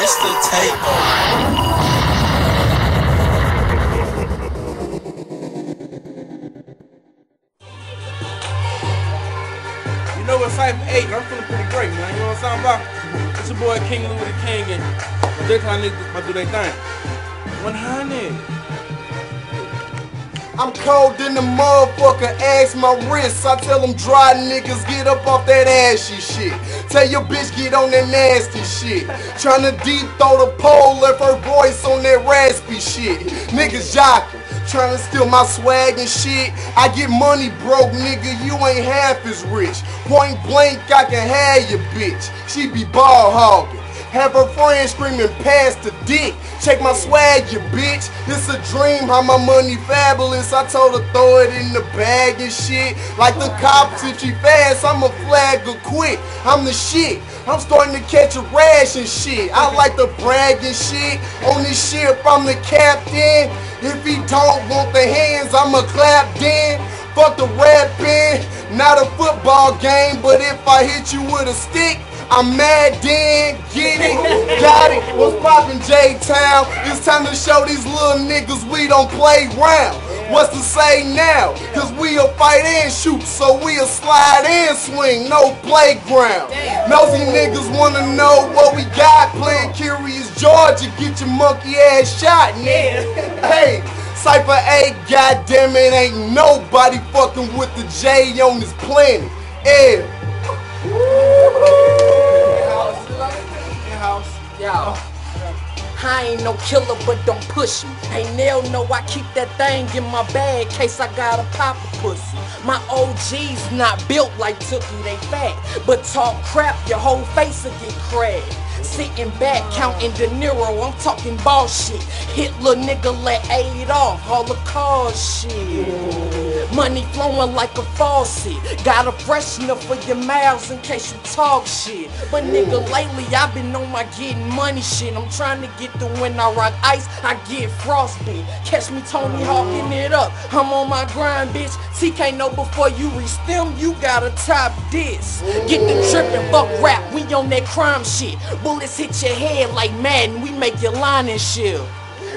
It's the tape. You know what Cypher 8, I'm feeling pretty great, man. You know what I'm talking about? It's your boy King Louie the King and they kind of niggas do their thing. 100. I'm cold in the motherfucker, ask my wrist. I tell them dry niggas get up off that ashy shit. Tell your bitch get on that nasty shit. Tryna deep throw the pole, left her voice on that raspy shit. Niggas jocking, tryna steal my swag and shit. I get money broke, nigga, you ain't half as rich. Point blank, I can have your bitch. She be ball hogging. Have her friends screaming past the dick. Check my swag, you bitch. This a dream, how my money fabulous. I told her throw it in the bag and shit. Like the cops, if she fast, I'ma flag her quick. I'm the shit. I'm starting to catch a rash and shit. I like to brag and shit. On this ship, I'm the captain. If he don't want the hands, I'ma clap then. Fuck the rap rapping, not a football game, but if I hit you with a stick, I'm mad then, get it, got it. What's poppin' J-Town? It's time to show these little niggas we don't play round. What's to say now? Cause we'll fight and shoot, so we'll slide and swing, no playground. Nosy niggas wanna know what we got. Playing Curious Georgia, get your monkey ass shot, nigga. Hey, Cypher 8, goddamn it, ain't nobody fucking with the J on this planet. Yeah. Yo. I ain't no killer, but don't push me. Ain't no, I keep that thing in my bag, case I got a papa pussy. My OG's not built like Tookie, they fat. But talk crap, your whole face will get cracked. Sitting back, counting dinero, I'm talking ball shit. Hitler nigga let all the cause shit. Money flowing like a faucet. Got a freshener for your mouths in case you talk shit. But nigga, lately I've been on my getting money shit. I'm trying to get the when I rock ice, I get frostbite. Catch me Tony Hawking it up. I'm on my grind, bitch. TK know before you reach them, you gotta top this. Get the trippin', fuck rap, we on that crime shit. Bullets hit your head like Madden, we make your line and shit.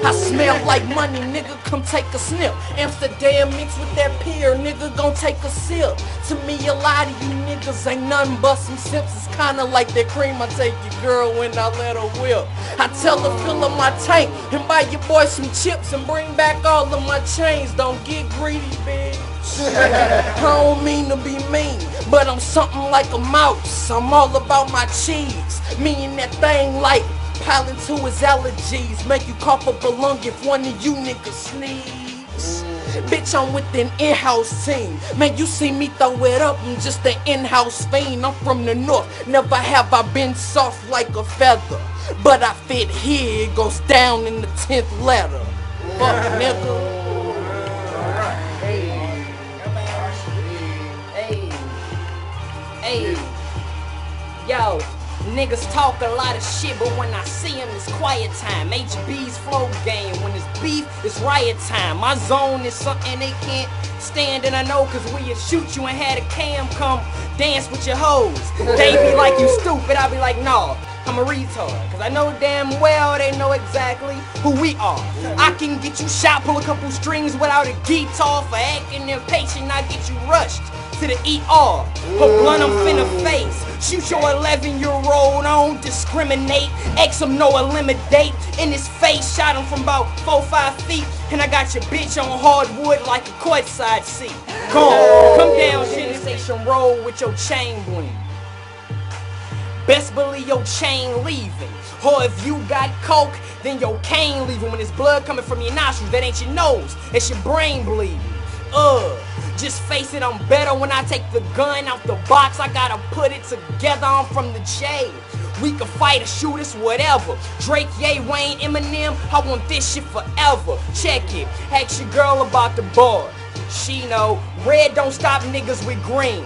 I smell like money, nigga, come take a sniff. Amsterdam mixed with that pier, nigga, gon' take a sip. To me, a lot of you niggas ain't nothing but some sips. It's kinda like that cream I take your girl when I let her whip. I tell her fill up my tank and buy your boy some chips and bring back all of my chains. Don't get greedy, bitch. I don't mean to be mean, but I'm something like a mouse. I'm all about my cheese. Me and that thing like piling to his allergies. Make you cough up a lung if one of you niggas sneeze. Bitch, I'm with an in-house team. Man, you see me throw it up, I'm just an in-house fiend. I'm from the north, never have I been soft like a feather. But I fit here, it goes down in the 10th letter. Fuck, nigga. Yo, niggas talk a lot of shit, but when I see him, it's quiet time. HB's flow game. When it's beef, it's riot time. My zone is something they can't stand, and I know cause we'll shoot you and had a cam come dance with your hoes. They be like, you stupid. I be like, nah. I'm a retard, cause I know damn well they know exactly who we are. I can get you shot, pull a couple strings without a guitar for acting impatient. I get you rushed to the ER. Her blunt I'm finna face. Shoot your 11 year old, I don't discriminate. X him no eliminate. In his face, shot him from about 4 5 feet. And I got your bitch on hardwood like a courtside seat. Come on, come down, say roll with your chain bling. Best believe your chain leaving. Or if you got coke, then your cane leaving. When it's blood coming from your nostrils, that ain't your nose, it's your brain bleeding. Ugh. Just face it, I'm better when I take the gun out the box. I gotta put it together, I'm from the J. We can fight or shoot us, whatever. Drake, Ye, Wayne, Eminem, I want this shit forever. Check it, ask your girl about the board. She know, red don't stop niggas with green.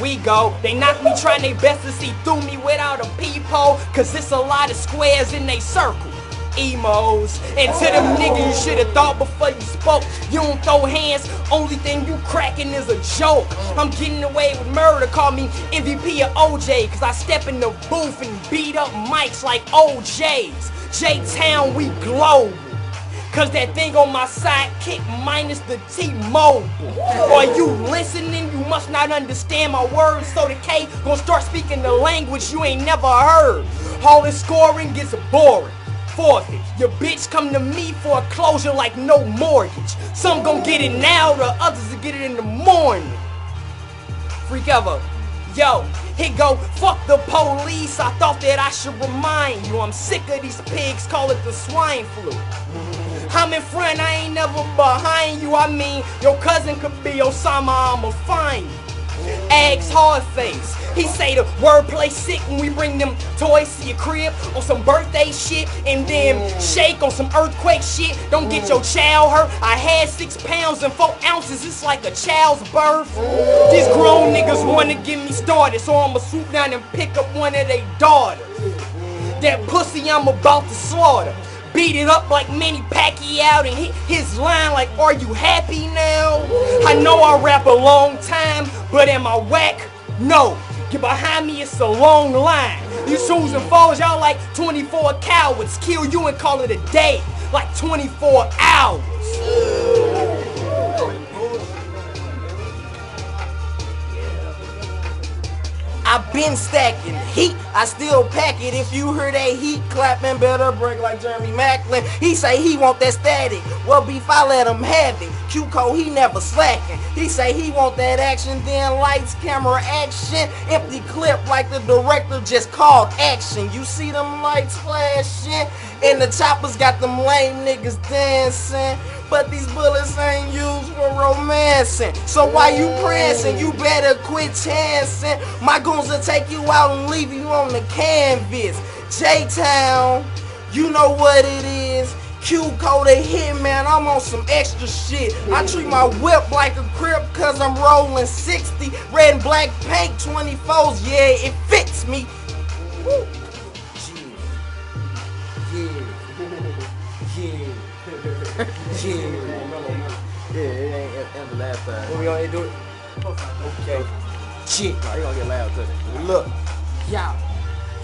We go, they knock me trying their best to see through me without a peephole, cause it's a lot of squares in they circle. Emos. And to them niggas, you should have thought before you spoke. You don't throw hands, only thing you cracking is a joke. I'm getting away with murder, call me MVP of OJ, cause I step in the booth and beat up mics like OJ's. J-Town, we global. Cause that thing on my sidekick minus the T-Mobile. Are you listening? You must not understand my words. So the K gonna start speaking the language you ain't never heard. All this scoring gets boring. Forfeit. Your bitch come to me for a closure like no mortgage. Some gon' get it now, the others will get it in the morning. Freak ever. Yo, here go, fuck the police. I thought that I should remind you. I'm sick of these pigs, call it the swine flu. I'm in front, I ain't never behind you. I mean, your cousin could be Osama, I'ma find you. Axe hard face. He say the wordplay sick when we bring them toys to your crib on some birthday shit and then shake on some earthquake shit. Don't get your child hurt. I had six pounds and four ounces. It's like a child's birth. These grown niggas wanna get me started, so I'ma swoop down and pick up one of their daughters. That pussy I'm about to slaughter. Beat it up like Manny Pacquiao and hit his line like, are you happy now? I know I rap a long time, but am I whack? No. Get behind me, it's a long line. You choosing foes, y'all like 24 cowards. Kill you and call it a day, like 24 hours. I've been stacking heat, I still pack it. If you hear that heat clapping, better break like Jeremy Maclin. He say he want that static. Well, beef, I let him have it. Que Cole, he never slacking. He say he want that action, then lights, camera, action. Empty clip like the director just called action. You see them lights flashing, and the choppers got them lame niggas dancing. But these bullets ain't used for romancing. So why you prancing? You better quit chancing. My goons will take you out and leave you on the canvas. J-Town, you know what it is. Que Cole a hit, man. I'm on some extra shit. I treat my whip like a crib cause I'm rolling 60. Red and black paint 24s, yeah, it fits me. Woo. Yeah. Yeah. Yeah, it ain't it ain't the last time. What we gonna do it? Okay. Shit. Nah, you gonna get loud to it. Look. Yeah.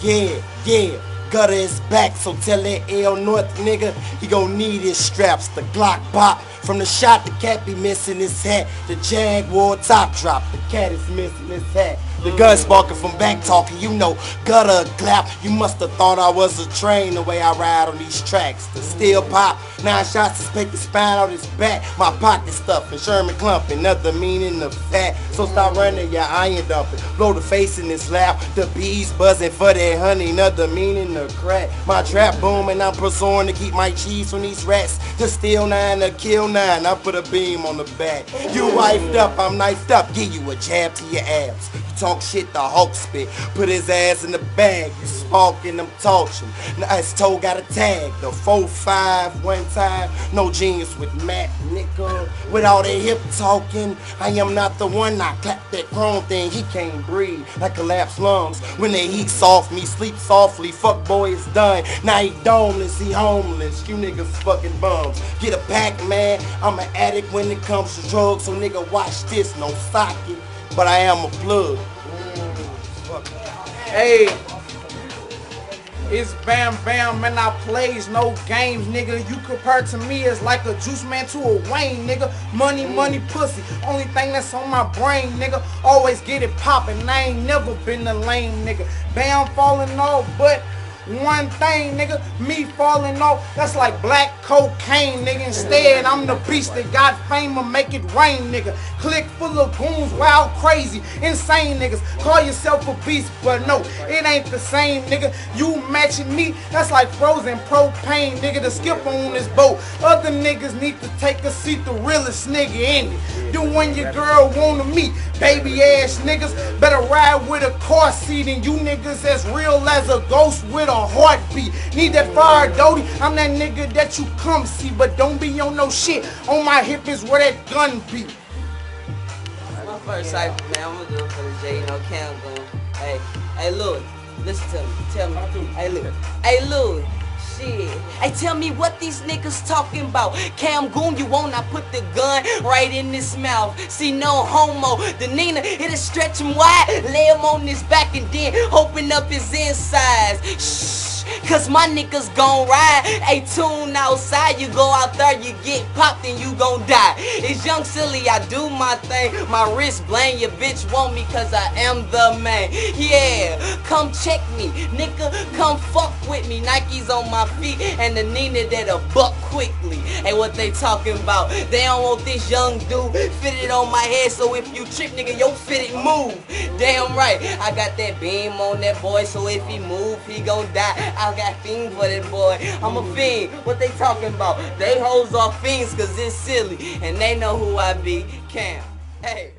Yeah, yeah. Gutter is back, so tell that L North nigga he gon' need his straps. The Glock pop from the shot, the cat be missing his hat. The Jaguar top drop, the cat is missing his hat. The gun sparking from back talking, you know, gutter clap. You must have thought I was a train the way I ride on these tracks. The steel pop, nine shots to take the spine out his back. My pocket stuffing, Sherman clumping, nothing meaning the fat. So stop running, yeah, iron dumping. Blow the face in this lap, the bees buzzing for that honey, nothing meaning of crack. My trap boom and I'm pursuing to keep my cheese from these rats. To steal nine, to kill nine, I put a beam on the back. You wifed up, I'm knifed up, give you a jab to your abs. You talk shit, the Hulk spit. Put his ass in the bag. You sparking, I'm torching. Nice toe got a tag. The 4-5 one time. No genius with Matt nigga. With all that hip talking. I am not the one. I clap that chrome thing. He can't breathe. I collapse lungs. When they heat soft, me sleep softly. Fuck boy, it's done. Now he domeless, he homeless. You niggas fucking bums. Get a pack, man. I'm an addict when it comes to drugs. So nigga, watch this. No socket. But I am a plug. Mm, hey, it's Bam Bam, man. I plays no games, nigga. You compare to me as like a juice man to a Wayne, nigga. Money, money, pussy. Only thing that's on my brain, nigga. Always get it poppin'. I ain't never been a lame nigga. Bam falling off, but one thing, nigga, me falling off, that's like black cocaine, nigga. Instead, I'm the beast that got fame and make it rain, nigga. Click full of goons, wild, crazy, insane niggas. Call yourself a beast, but no, it ain't the same, nigga. You matching me, that's like frozen propane, nigga, to skip on this boat. Other niggas need to take a seat, the realest nigga in it. The one your girl wanna meet, baby ass niggas. Better ride with a car seat and you niggas as real as a ghost with a heartbeat. Need that fire, Dodie. I'm that nigga that you come see, but don't be on no shit. On my hip is where that gun be. My first cipher, man, I'm gonna do it for the J, no countdown. Hey, hey, Louie, listen to me. Tell me. Hey, Louie. Hey, Louie. Hey, tell me what these niggas talking about. Cam Goon, you won't I put the gun right in his mouth. See, no homo. The Nina, it'll stretch him wide, lay him on his back, and then open up his insides. Shh. Cause my niggas gon' ride. A tune outside, you go out there, you get popped and you gon' die. It's young Sillie, I do my thing. My wrist blame, your bitch want me cause I am the man. Yeah, come check me. Nigga, come fuck with me. Nike's on my feet and the Nina that'll buck quickly. Hey, what they talking about? They don't want this young dude fitted on my head, so if you trip, nigga, your fitted move. Damn right, I got that beam on that boy, so if he move, he gon' die. I got fiend for that boy. I'm a fiend. What they talking about? They hoes are fiends cause it's silly. And they know who I be. Cam. Hey.